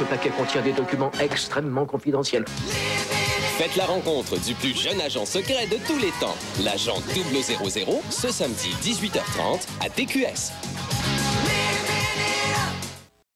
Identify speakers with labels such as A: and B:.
A: Ce paquet contient des documents extrêmement confidentiels.
B: Faites la rencontre du plus jeune agent secret de tous les temps, l'agent 000, ce samedi 18h30 à TQS.